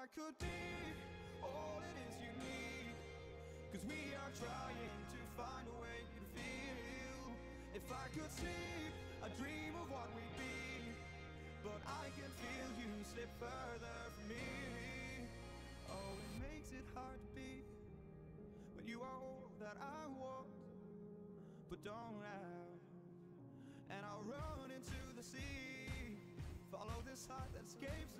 I could be all it is you need. Cause we are trying to find a way to feel. If I could sleep, I dream of what we'd be. But I can feel you slip further from me. Oh, it makes it hard to be when you are all that I want, but don't have. And I'll run into the sea, follow this heart that escapes